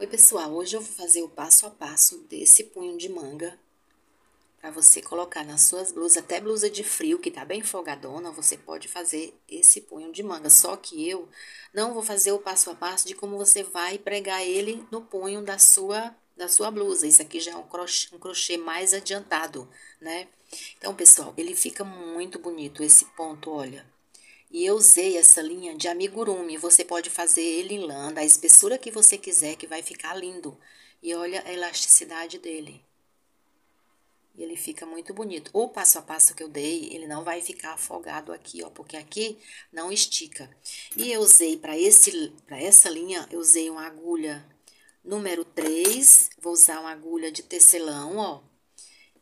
Oi pessoal, hoje eu vou fazer o passo a passo desse punho de manga para você colocar nas suas blusas, até blusa de frio que tá bem folgadona, você pode fazer esse punho de manga. Só que eu não vou fazer o passo a passo de como você vai pregar ele no punho da sua da sua blusa. Isso aqui já é um crochê, um crochê mais adiantado, né? Então, pessoal, ele fica muito bonito esse ponto, olha. E eu usei essa linha de amigurumi. Você pode fazer ele em lã, da espessura que você quiser, que vai ficar lindo. E olha a elasticidade dele. Ele fica muito bonito. O passo a passo que eu dei, ele não vai ficar afogado aqui, ó, porque aqui não estica. E eu usei para esse para essa linha, eu usei uma agulha número 3, vou usar uma agulha de tecelão, ó.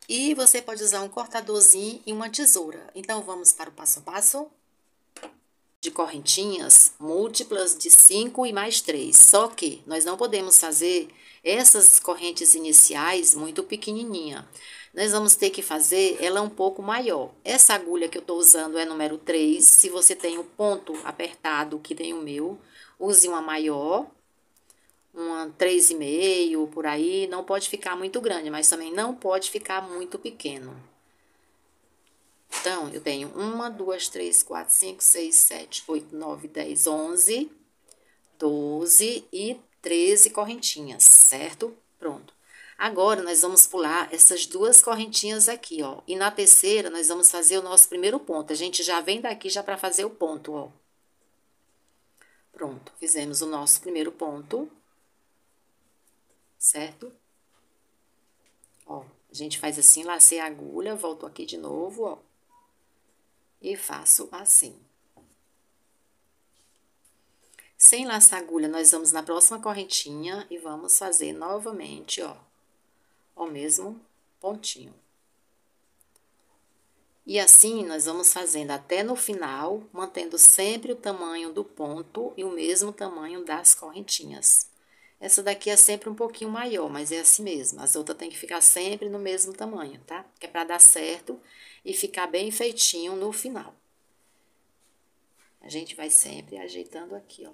E você pode usar um cortadorzinho e uma tesoura. Então, vamos para o passo a passo de correntinhas múltiplas de 5 e mais 3. Só que nós não podemos fazer essas correntes iniciais muito pequenininha. Nós vamos ter que fazer ela um pouco maior. Essa agulha que eu estou usando é número 3. Se você tem o ponto apertado, que tem o meu, use uma maior. Uma 3,5 por aí. Não pode ficar muito grande, mas também não pode ficar muito pequeno. Então, eu tenho uma, duas, três, quatro, cinco, seis, sete, oito, nove, dez, onze, doze e treze correntinhas, certo? Pronto. Agora, nós vamos pular essas duas correntinhas aqui, ó. E na terceira, nós vamos fazer o nosso primeiro ponto. A gente já vem daqui já para fazer o ponto, ó. Pronto, fizemos o nosso primeiro ponto. Certo? Ó, a gente faz assim, lacei a agulha, volto aqui de novo, ó e faço assim. Sem laçar agulha, nós vamos na próxima correntinha e vamos fazer novamente, ó, o mesmo pontinho. E assim, nós vamos fazendo até no final, mantendo sempre o tamanho do ponto e o mesmo tamanho das correntinhas. Essa daqui é sempre um pouquinho maior, mas é assim mesmo. As outras tem que ficar sempre no mesmo tamanho, tá? Que é para dar certo e ficar bem feitinho no final. A gente vai sempre ajeitando aqui, ó.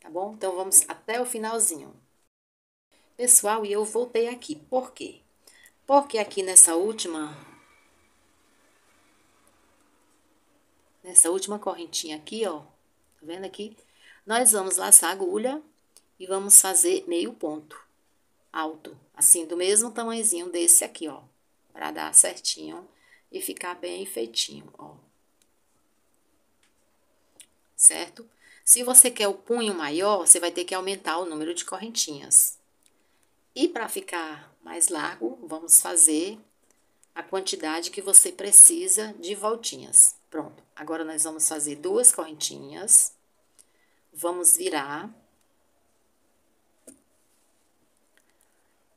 Tá bom? Então, vamos até o finalzinho. Pessoal, e eu voltei aqui. Por quê? Porque aqui nessa última... Nessa última correntinha aqui, ó. Tá vendo aqui? Nós vamos laçar a agulha e vamos fazer meio ponto alto, assim, do mesmo tamanhozinho desse aqui, ó, para dar certinho e ficar bem feitinho, ó. Certo? Se você quer o punho maior, você vai ter que aumentar o número de correntinhas. E para ficar mais largo, vamos fazer a quantidade que você precisa de voltinhas. Pronto. Agora, nós vamos fazer duas correntinhas. Vamos virar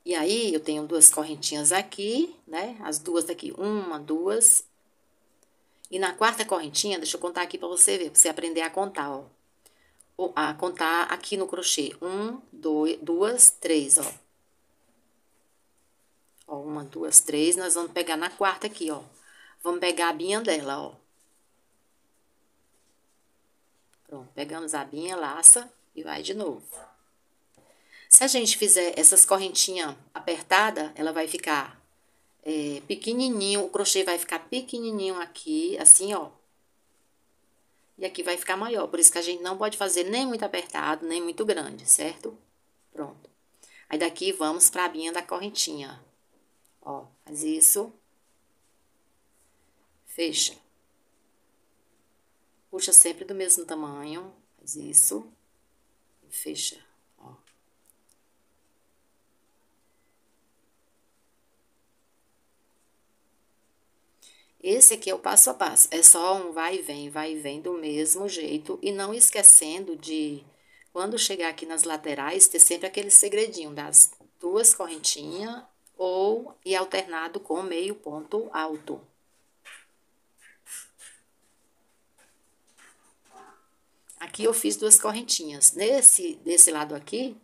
E aí, eu tenho duas correntinhas aqui, né? As duas daqui, uma, duas. E na quarta correntinha, deixa eu contar aqui pra você ver, pra você aprender a contar, ó. A contar aqui no crochê. Um, dois, duas, três, ó. Ó, uma, duas, três. Nós vamos pegar na quarta aqui, ó. Vamos pegar a binha dela, ó. Pronto, pegamos a binha, laça e vai de novo. Se a gente fizer essas correntinhas apertada, ela vai ficar é, pequenininho, o crochê vai ficar pequenininho aqui, assim, ó. E aqui vai ficar maior, por isso que a gente não pode fazer nem muito apertado, nem muito grande, certo? Pronto. Aí daqui vamos pra abinha da correntinha. Ó, faz isso. Fecha. Puxa sempre do mesmo tamanho, faz isso. E fecha. Esse aqui é o passo a passo. É só um vai e vem, vai e vem do mesmo jeito. E não esquecendo de, quando chegar aqui nas laterais, ter sempre aquele segredinho das duas correntinhas ou e alternado com meio ponto alto. Aqui eu fiz duas correntinhas. Nesse, desse lado aqui,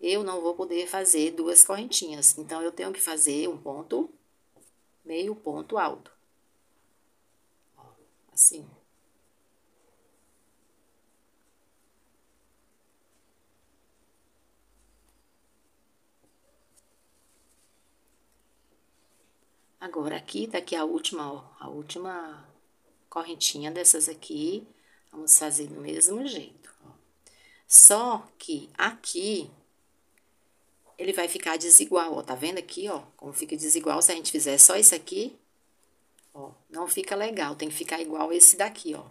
eu não vou poder fazer duas correntinhas. Então, eu tenho que fazer um ponto, meio ponto alto Assim. Agora aqui, daqui a última, ó, a última correntinha dessas aqui, vamos fazer do mesmo jeito. Ó. Só que aqui ele vai ficar desigual, ó, tá vendo aqui, ó, como fica desigual se a gente fizer só isso aqui ó, não fica legal, tem que ficar igual esse daqui, ó.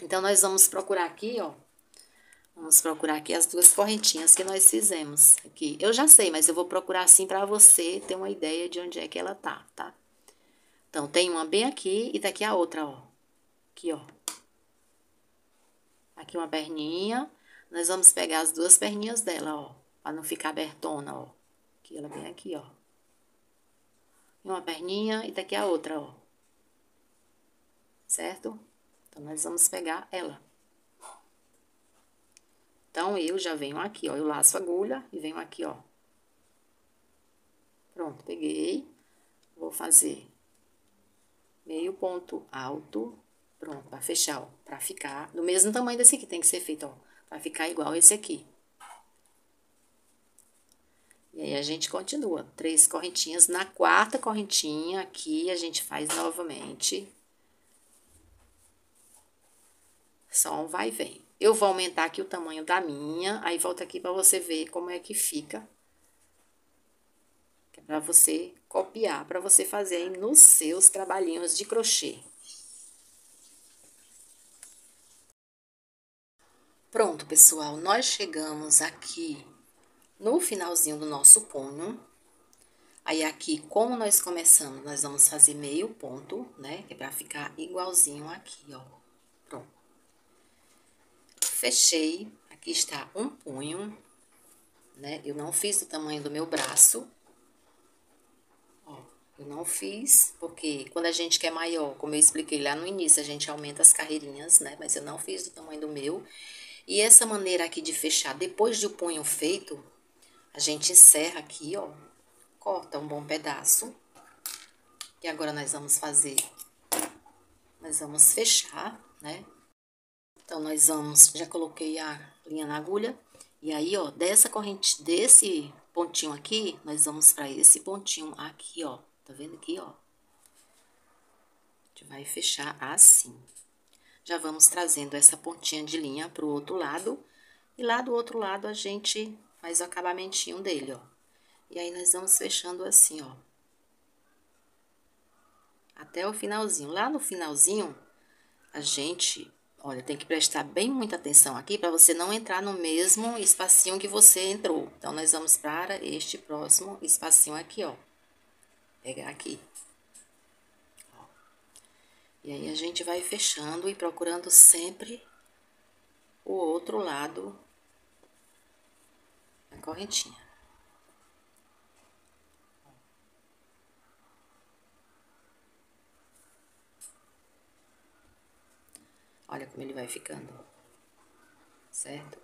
Então, nós vamos procurar aqui, ó, vamos procurar aqui as duas correntinhas que nós fizemos aqui. Eu já sei, mas eu vou procurar assim pra você ter uma ideia de onde é que ela tá, tá? Então, tem uma bem aqui e daqui a outra, ó. Aqui, ó. Aqui uma perninha. Nós vamos pegar as duas perninhas dela, ó. Pra não ficar abertona, ó. Aqui, ela bem aqui, ó. Uma perninha e daqui a outra, ó. Certo? Então, nós vamos pegar ela. Então, eu já venho aqui, ó. Eu laço a agulha e venho aqui, ó. Pronto, peguei. Vou fazer meio ponto alto. Pronto, pra fechar, ó. Pra ficar do mesmo tamanho desse aqui. Tem que ser feito, ó. Pra ficar igual esse aqui. E aí, a gente continua. Três correntinhas. Na quarta correntinha, aqui, a gente faz novamente Só um vai e vem. Eu vou aumentar aqui o tamanho da minha, aí volta aqui para você ver como é que fica. É para você copiar, para você fazer aí nos seus trabalhinhos de crochê. Pronto, pessoal, nós chegamos aqui no finalzinho do nosso punho. Aí, aqui, como nós começamos, nós vamos fazer meio ponto, né? Que é pra ficar igualzinho aqui, ó. Pronto fechei, aqui está um punho, né? Eu não fiz do tamanho do meu braço, ó, eu não fiz, porque quando a gente quer maior, como eu expliquei lá no início, a gente aumenta as carreirinhas, né? Mas eu não fiz do tamanho do meu. E essa maneira aqui de fechar, depois do punho feito, a gente encerra aqui, ó, corta um bom pedaço. E agora nós vamos fazer, nós vamos fechar, né? Então, nós vamos, já coloquei a linha na agulha, e aí, ó, dessa corrente, desse pontinho aqui, nós vamos para esse pontinho aqui, ó, tá vendo aqui, ó? A gente vai fechar assim. Já vamos trazendo essa pontinha de linha pro outro lado, e lá do outro lado a gente faz o acabamentinho dele, ó. E aí, nós vamos fechando assim, ó. Até o finalzinho. Lá no finalzinho, a gente Olha, tem que prestar bem muita atenção aqui para você não entrar no mesmo espacinho que você entrou. Então, nós vamos para este próximo espacinho aqui, ó. Pegar aqui. Ó. E aí, a gente vai fechando e procurando sempre o outro lado da correntinha. Olha como ele vai ficando. Certo?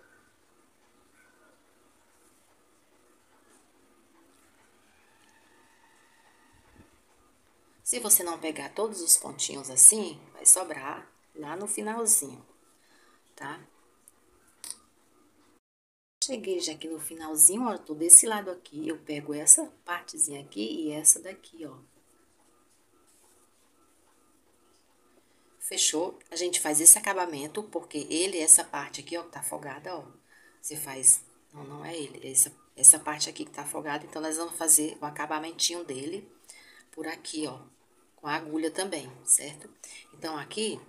Se você não pegar todos os pontinhos assim, vai sobrar lá no finalzinho, tá? Cheguei já aqui no finalzinho, ó, tô desse lado aqui, eu pego essa partezinha aqui e essa daqui, ó. Fechou? A gente faz esse acabamento, porque ele, essa parte aqui, ó, que tá afogada, ó. Você faz... Não, não é ele. Essa, essa parte aqui que tá afogada. Então, nós vamos fazer o acabamentinho dele por aqui, ó. Com a agulha também, certo? Então, aqui...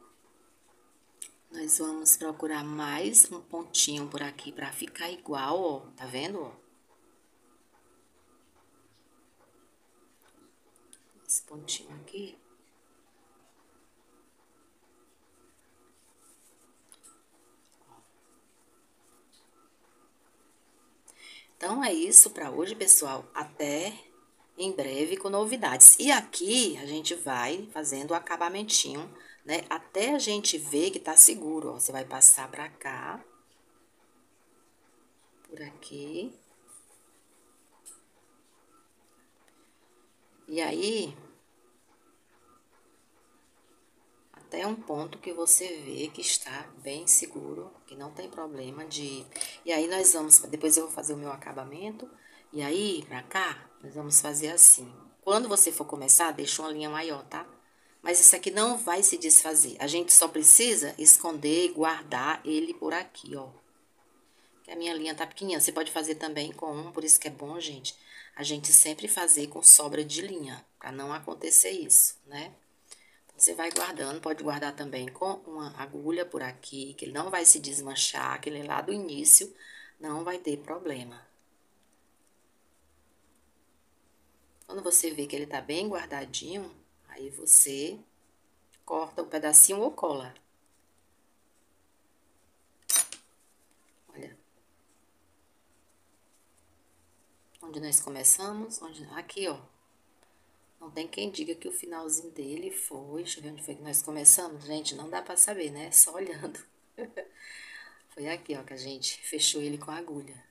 Nós vamos procurar mais um pontinho por aqui pra ficar igual, ó. Tá vendo, ó? Esse pontinho aqui. Isso para hoje, pessoal. Até em breve com novidades. E aqui, a gente vai fazendo o acabamentinho, né? Até a gente ver que tá seguro, ó. Você vai passar pra cá. Por aqui. E aí, até um ponto que você vê que está bem seguro, que não tem problema de... E aí, nós vamos... Depois eu vou fazer o meu acabamento. E aí, pra cá, nós vamos fazer assim. Quando você for começar, deixa uma linha maior, tá? Mas isso aqui não vai se desfazer. A gente só precisa esconder e guardar ele por aqui, ó. Que a minha linha tá pequenininha. Você pode fazer também com um, por isso que é bom, gente, a gente sempre fazer com sobra de linha, para não acontecer isso, né? Você vai guardando, pode guardar também com uma agulha por aqui, que ele não vai se desmanchar, aquele lá do início não vai ter problema. Quando você vê que ele tá bem guardadinho, aí você corta um pedacinho ou cola. Olha. Onde nós começamos, onde... aqui, ó. Não tem quem diga que o finalzinho dele foi... Deixa eu ver onde foi que nós começamos. Gente, não dá pra saber, né? Só olhando. foi aqui, ó, que a gente fechou ele com a agulha.